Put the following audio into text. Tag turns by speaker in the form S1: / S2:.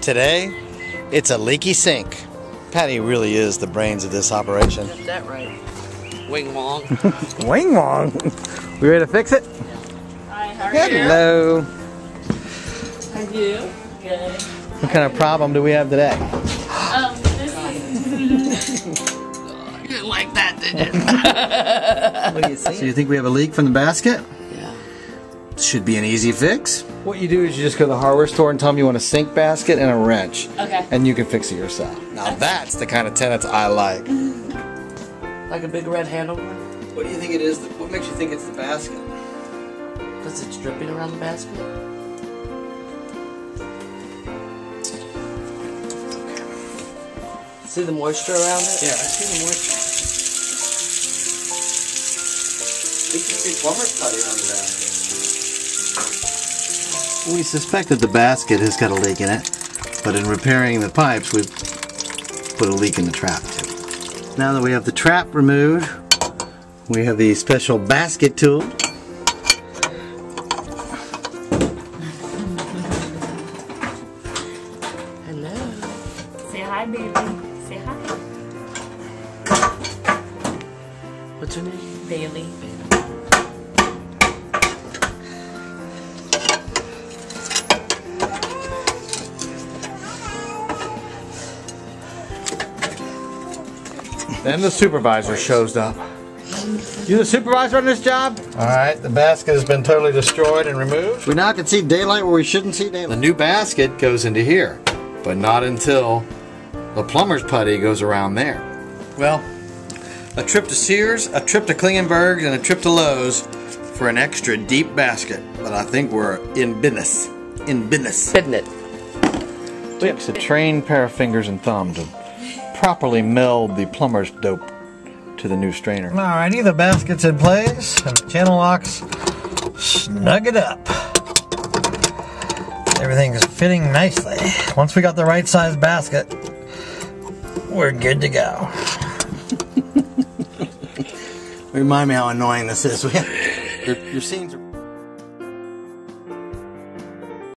S1: Today, it's a leaky sink. Patty really is the brains of this operation.
S2: Get that right. Wing Wong.
S1: Wing Wong. We ready to fix it?
S3: Hi, how are
S1: Hello.
S3: you? How are you? Good.
S1: What kind of problem do we have today?
S3: Um, this is
S2: you didn't like that, did you?
S1: What do you see? So you think we have a leak from the basket?
S2: Yeah.
S1: Should be an easy fix. What you do is you just go to the hardware store and tell them you want a sink basket and a wrench.
S3: Okay.
S1: And you can fix it yourself. Now that's the kind of tenants I like.
S2: Like a big red handle?
S1: What do you think it is? What makes you think it's the basket?
S2: Because it's dripping around the basket? See the moisture around it?
S1: Yeah, I see the moisture. We can see plumber's putty on the basket. We suspect that the basket has got a leak in it, but in repairing the pipes, we've put a leak in the trap too. Now that we have the trap removed, we have the special basket tool.
S2: Hello.
S3: say hi, baby. Say hi,
S2: What's her name?
S3: Bailey.
S1: Then the supervisor shows up. You the supervisor on this job? All right, the basket has been totally destroyed and removed. We now can see daylight where we shouldn't see daylight. The new basket goes into here, but not until the plumber's putty goes around there. Well, a trip to Sears, a trip to Klingenberg, and a trip to Lowe's for an extra deep basket. But I think we're in business. In business.
S2: Hidden it.
S1: Takes a trained pair of fingers and thumb to properly meld the plumber's dope to the new strainer. Alrighty, the basket's in place and the channel locks snug it up. Everything's fitting nicely. Once we got the right size basket, we're good to go. Remind me how annoying this is. your, your scenes are